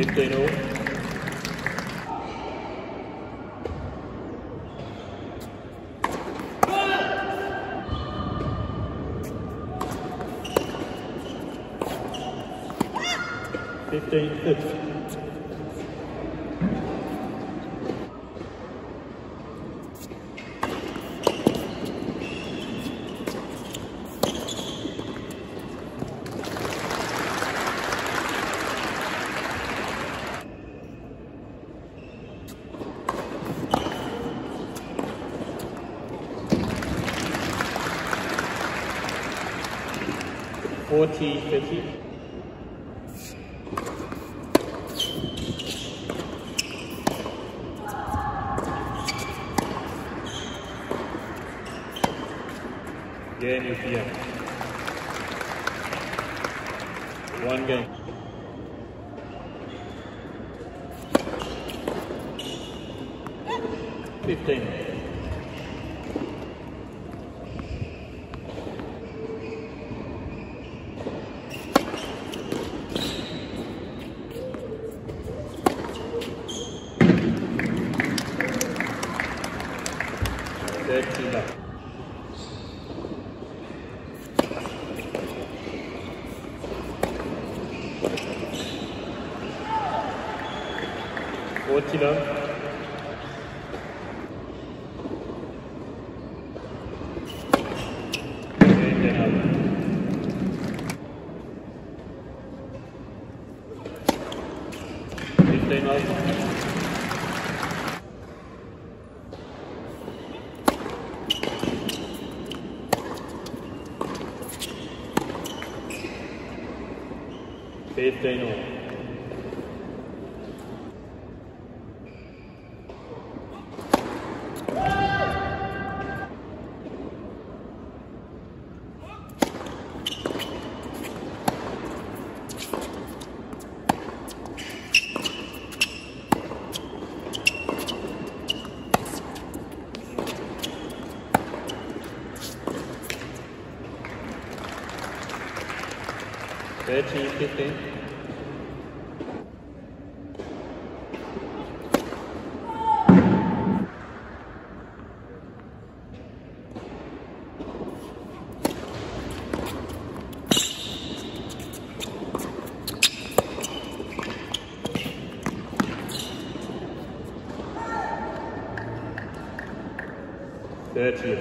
Centeno. Fifteen, fifteen. って。Matthew.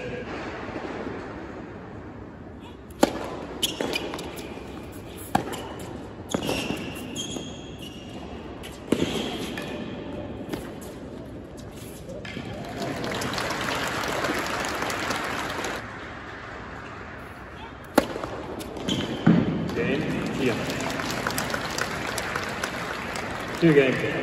Game, yeah. Two games.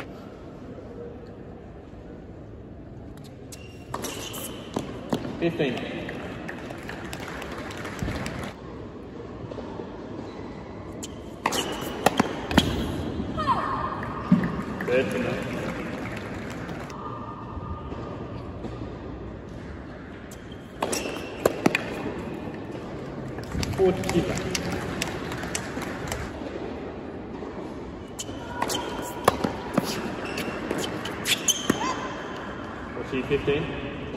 15?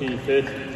1930s.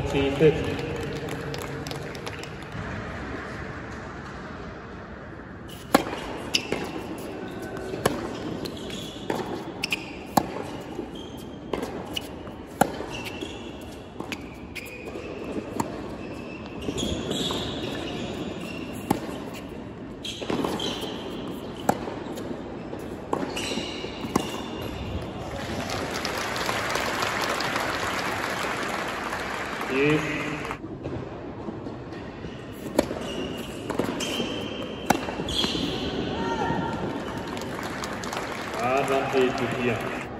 Forty, fifty. Yes. किया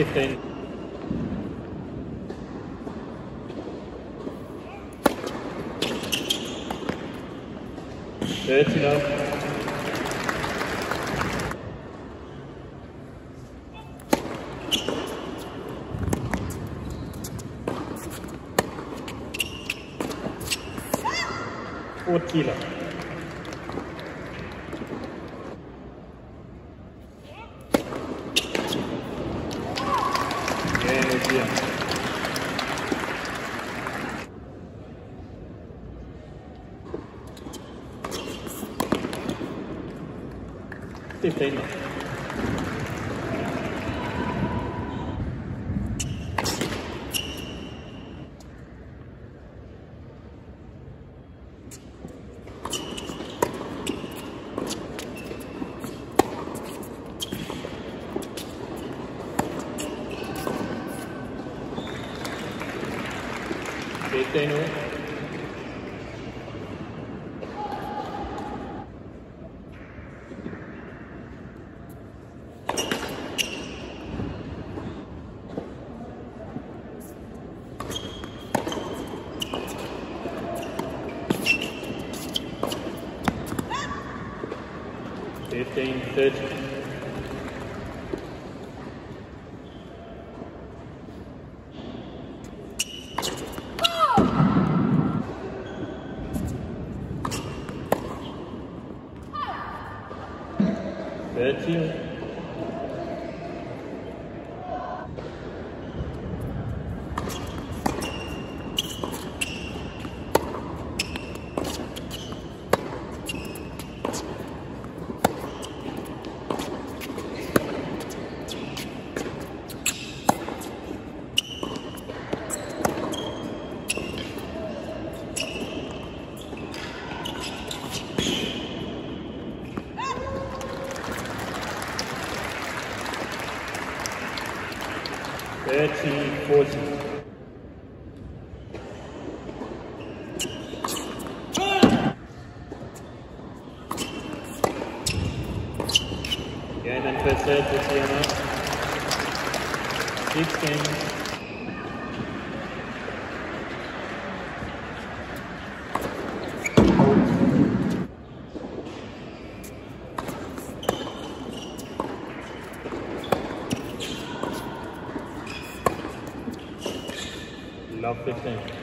Fifteen. Thirty now. Fourth statement. 1530. South 15.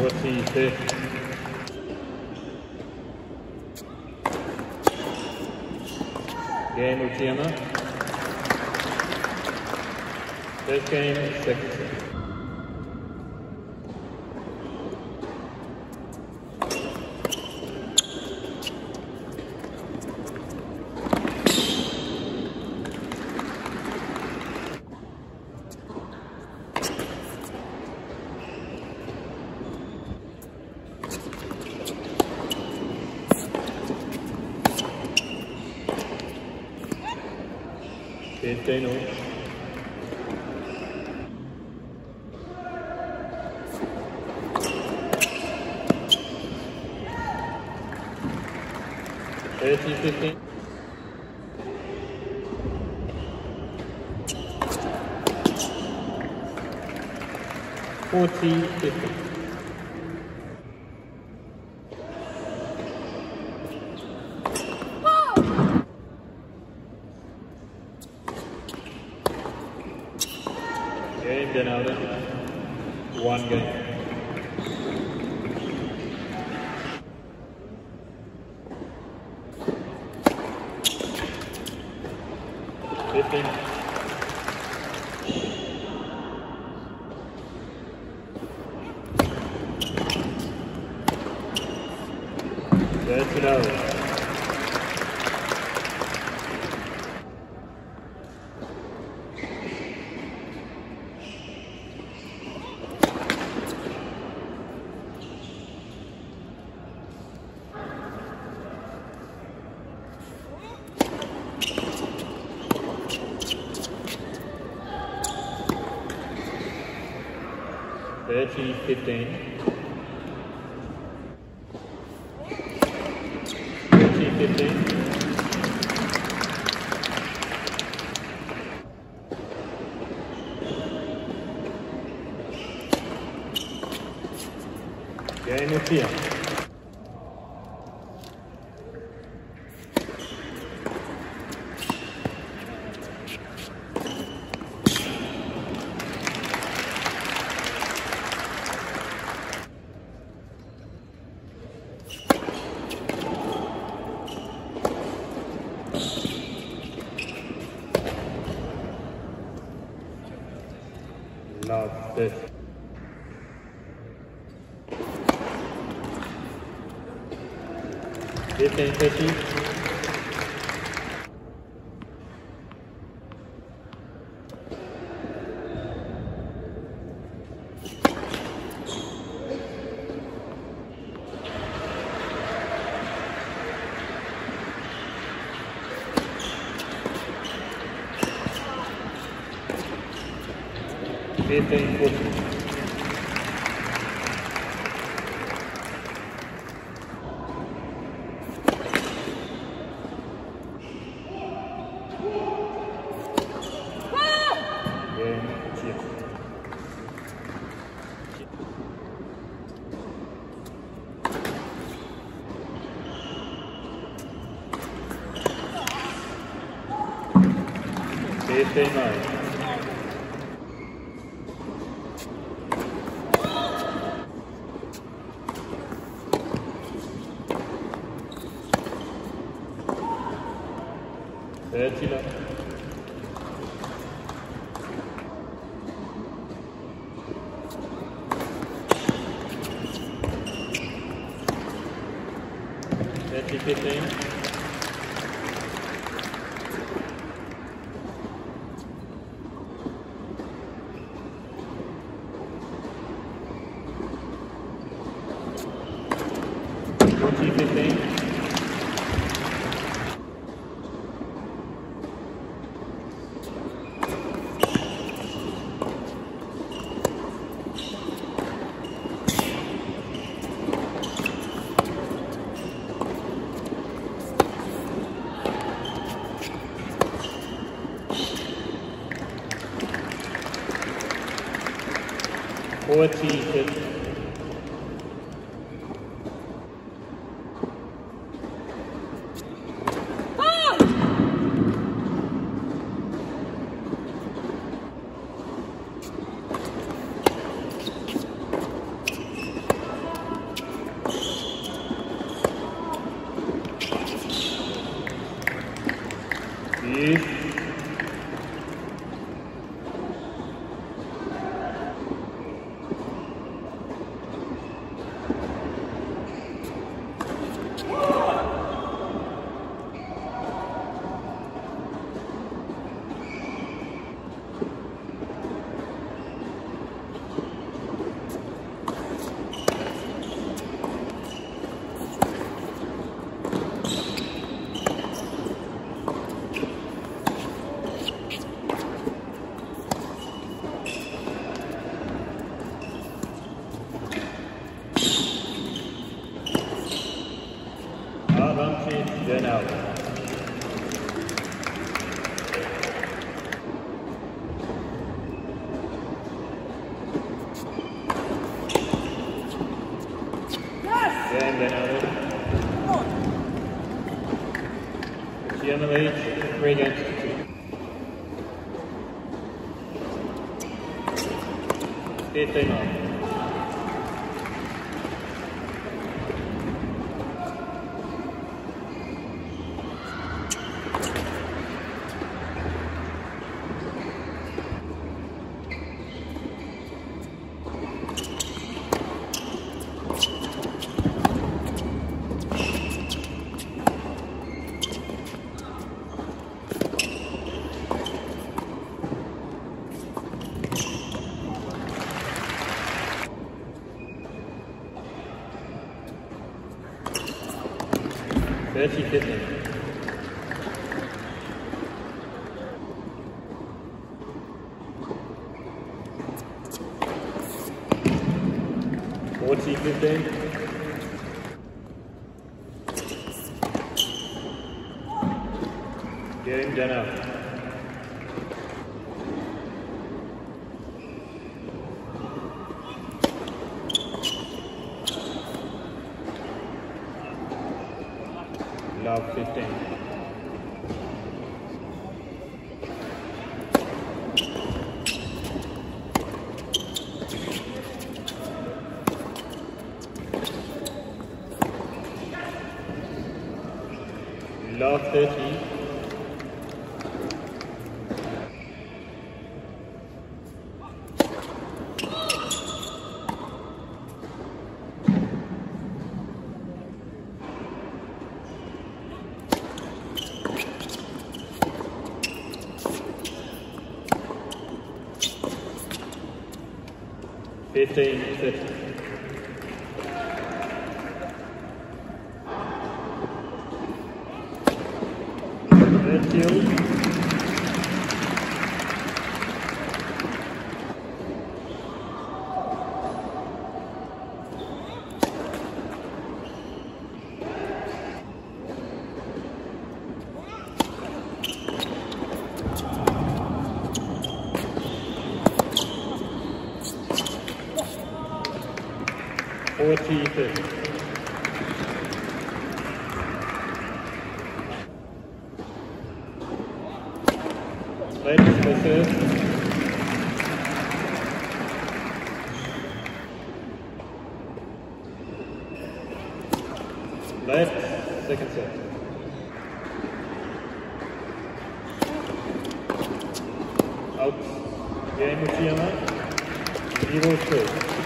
Forty Again, Luciana. First game, second Dano. one game. Fifteen. É. Detém, detém. Detém, detém. É, tira. É, tem. E 对对。二郎ス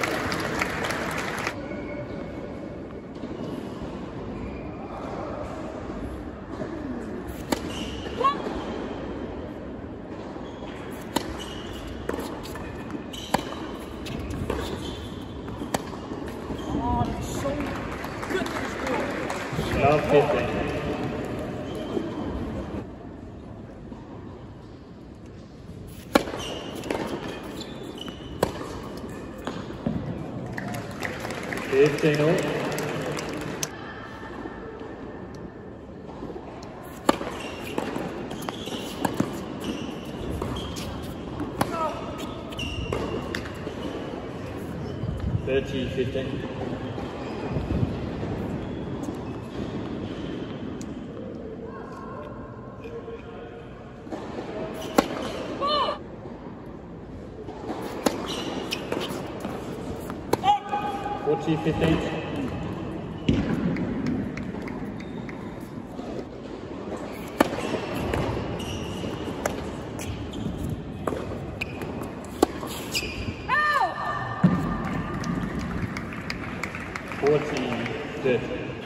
14, 13.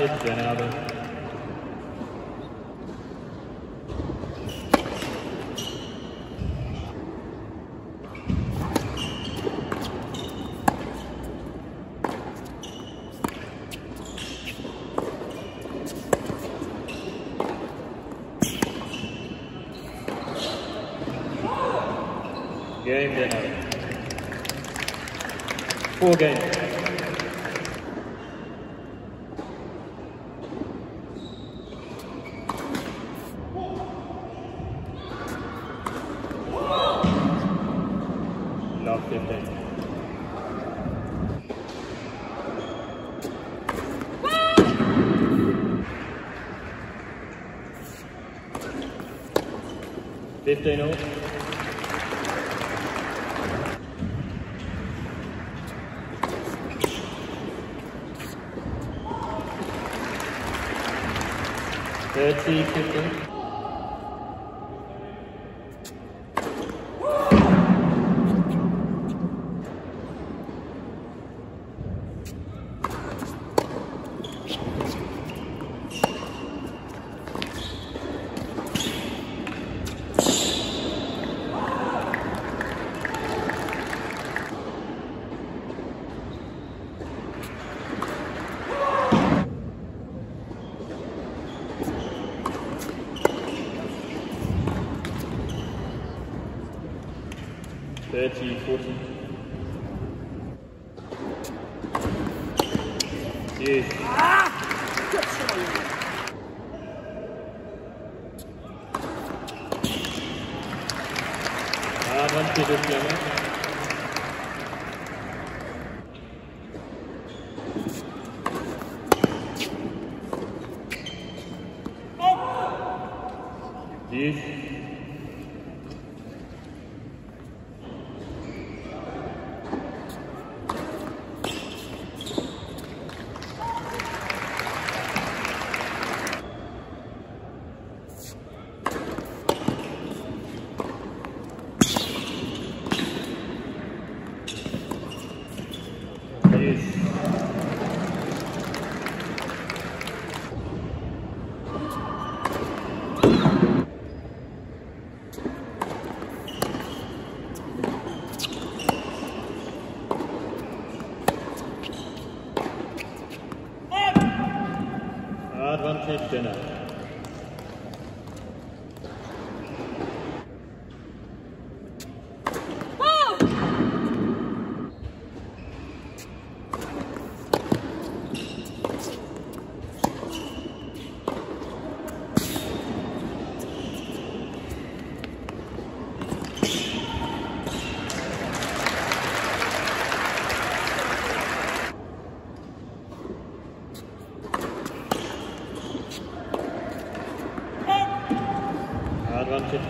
Advantage, Genova. Game dinner. Four games. 15. Fifteen all. Thirty, fifteen. Thirty, forty. Yes. Advantage of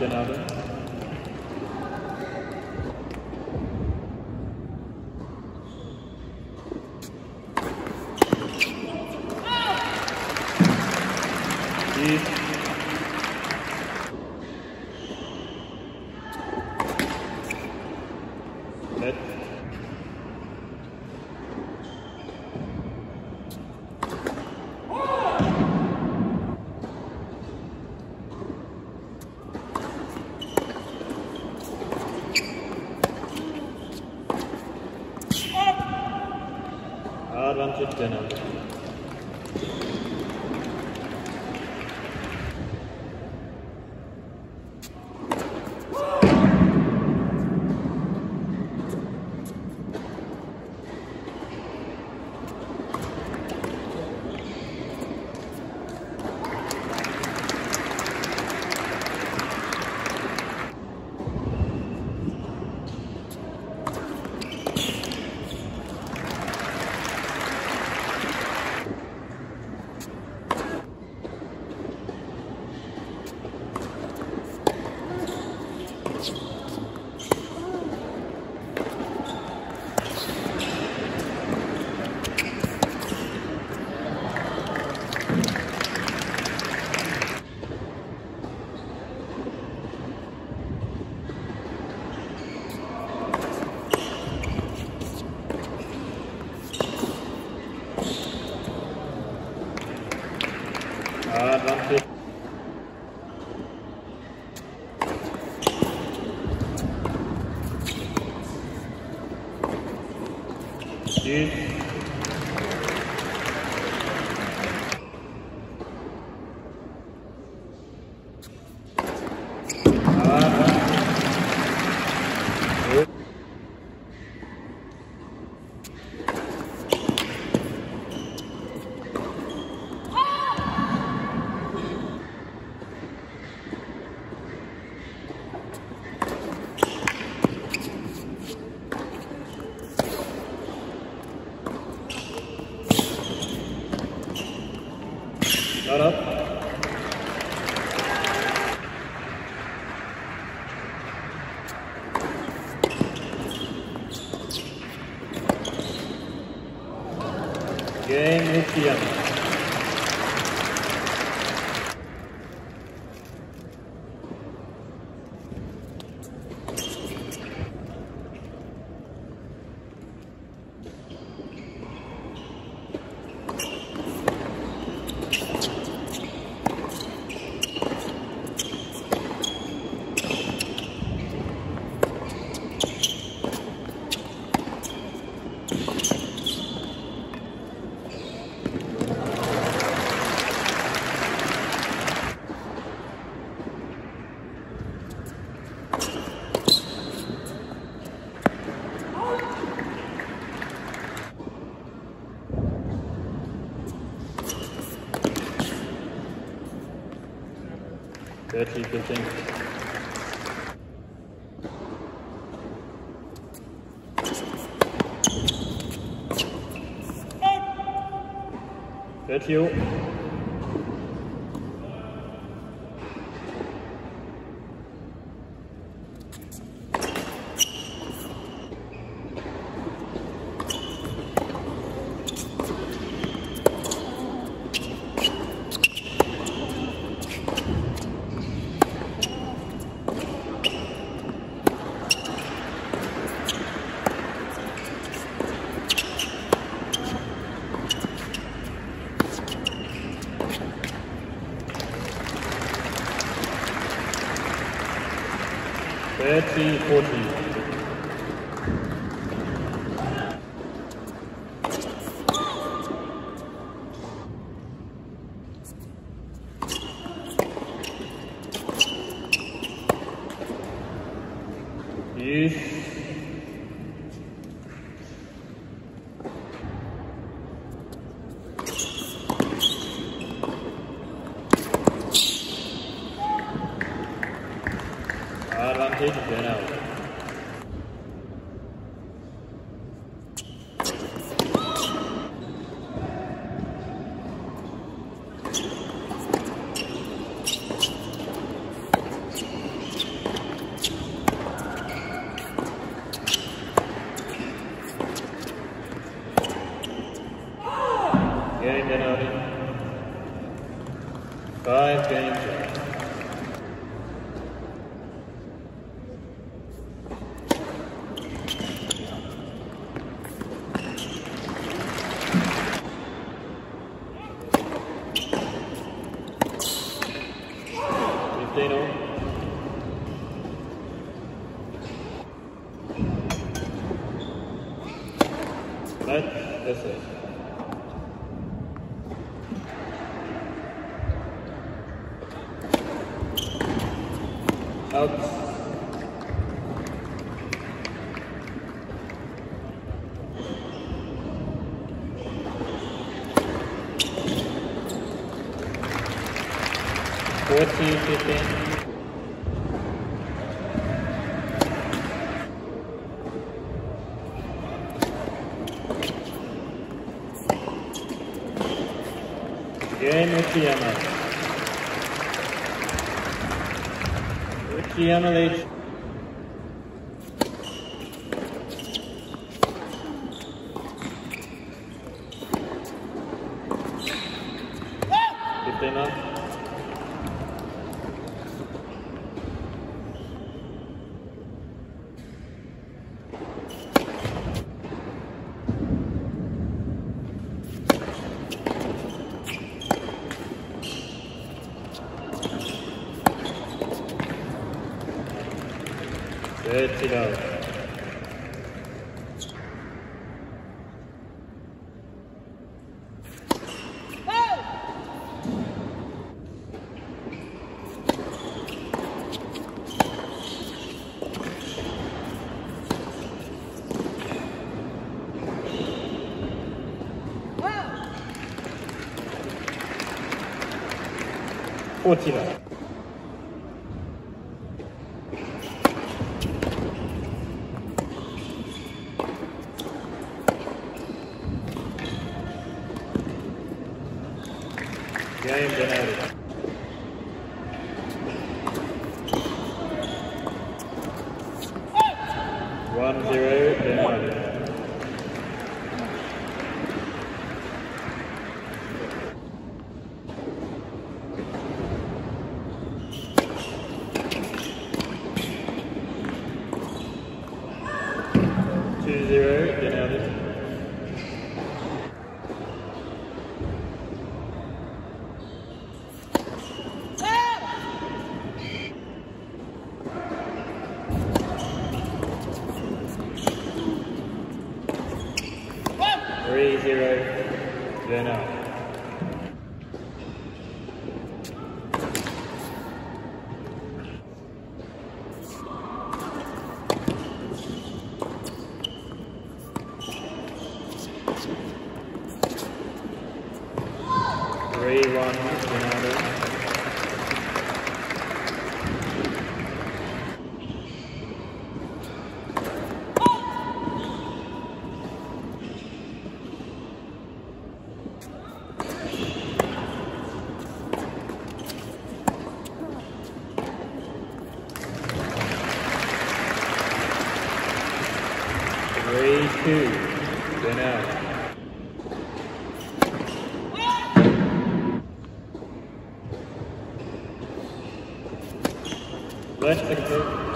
Advantage dinner. Not up. Game Luciano. Thirty, fifteen. Thirty. Thirty, Uchiyama 違う落ちら。Flashback.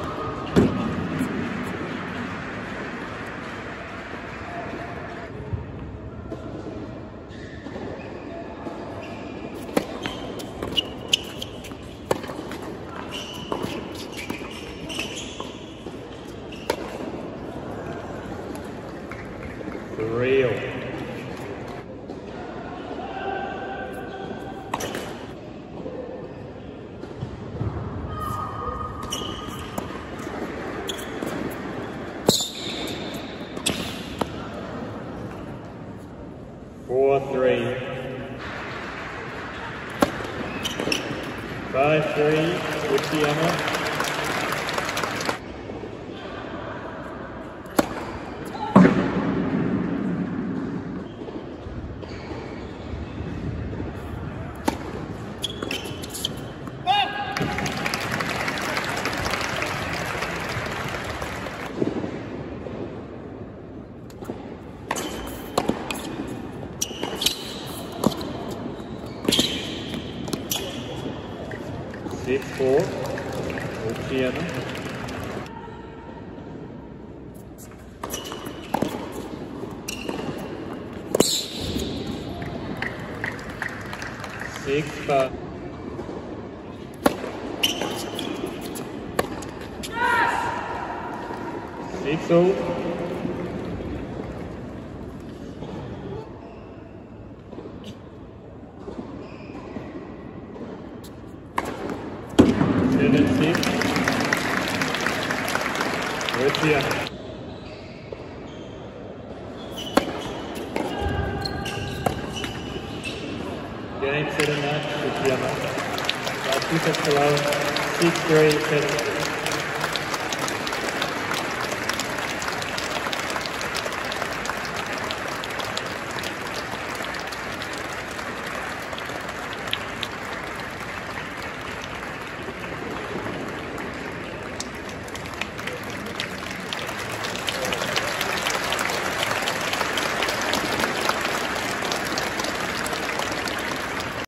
C4, Oceano. Six, five. Six, oh.